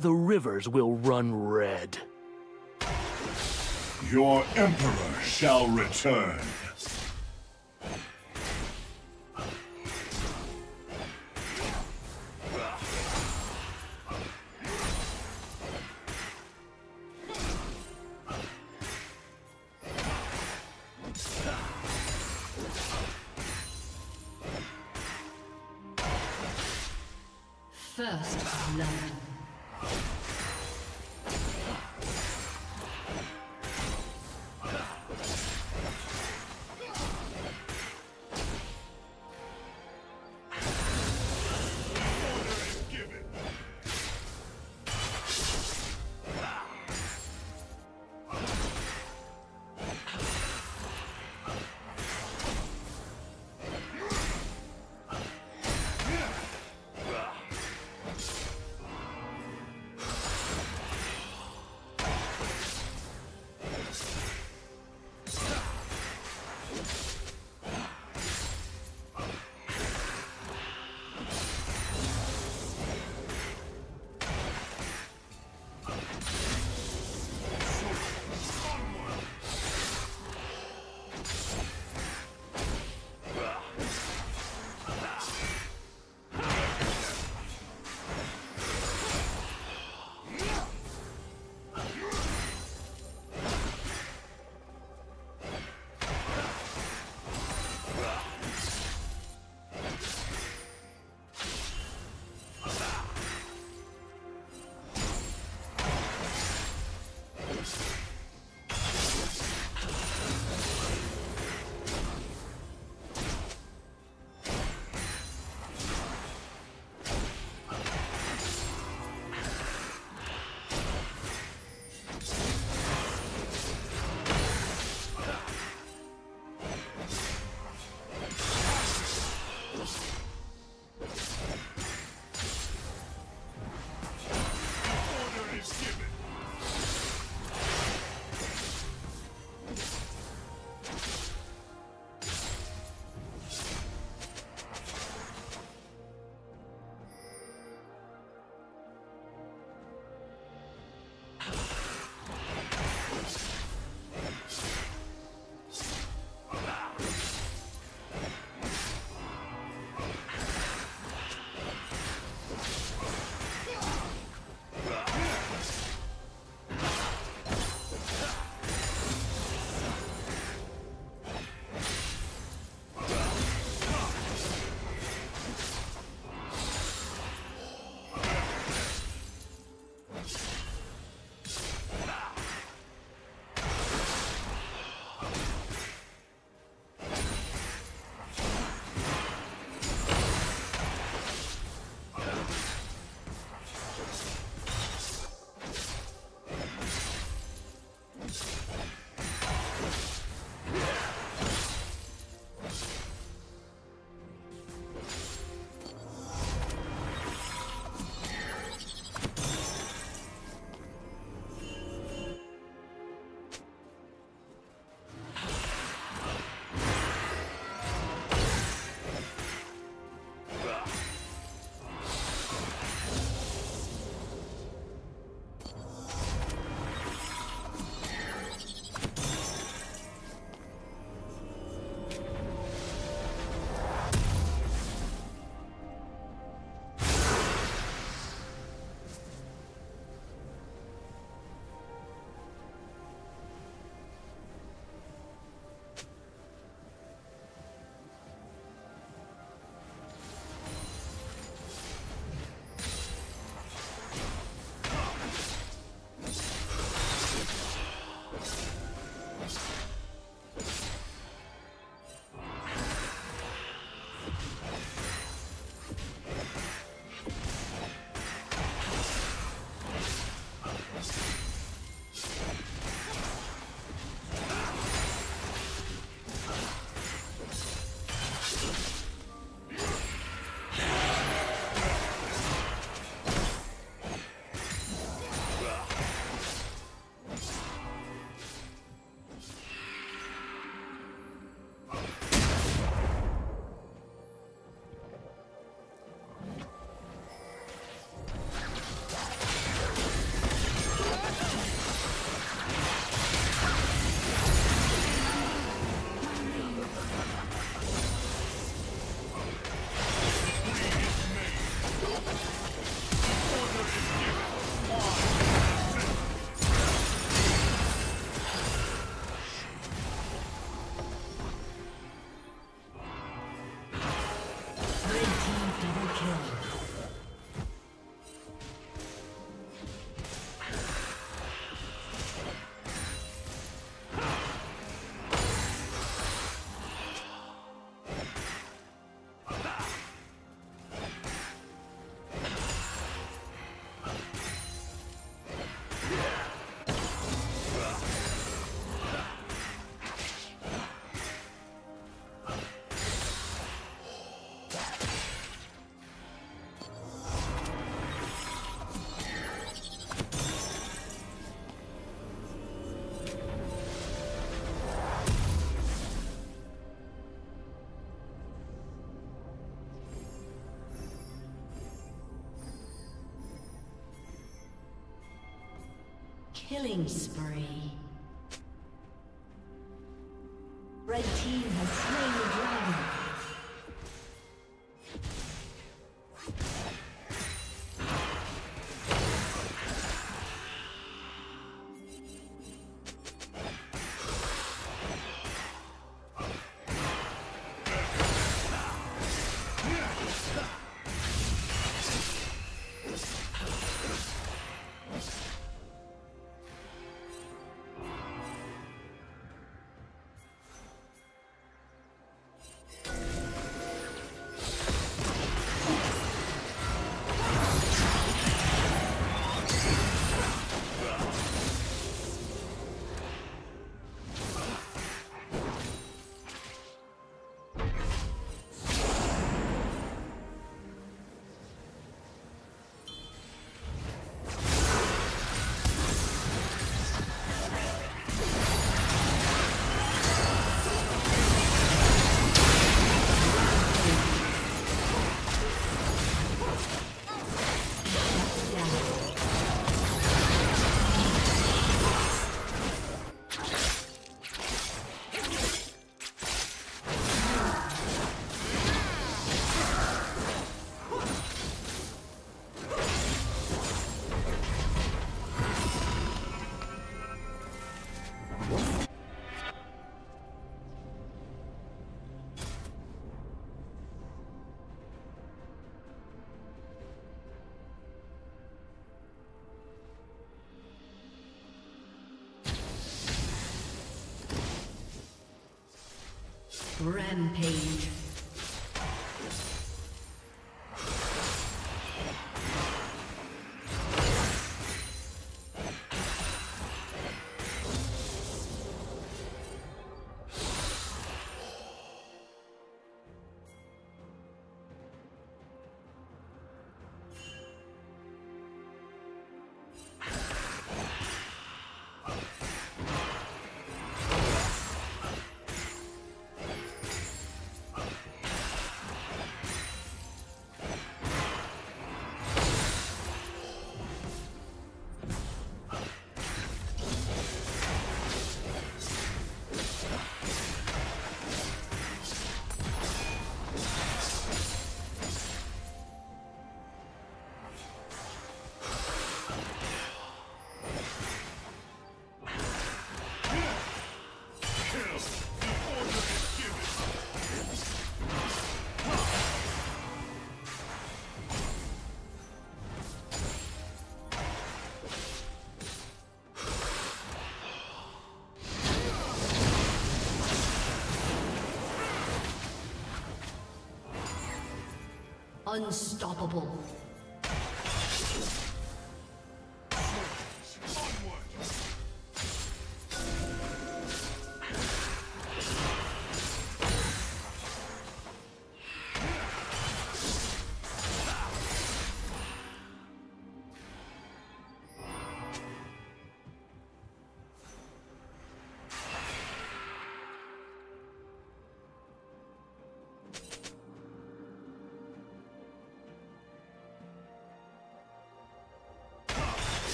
the rivers will run red. Your Emperor shall return. Killing spree. Red team has slain Rampage. Unstoppable.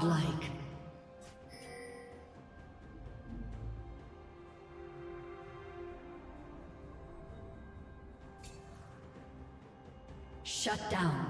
Godlike. Shut down.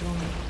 destroyed.